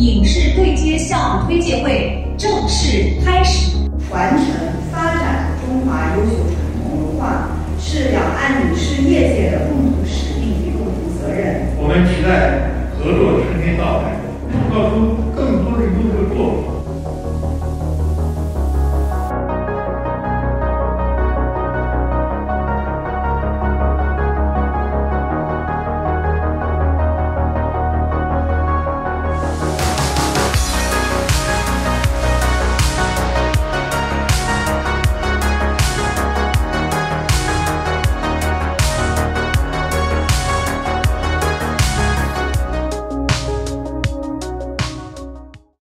影视对接项目推介会正式开始。传承发展中华优秀传统文化是两岸影视业界的共同使命与共同责任。我们期待合作春天到来创造出更多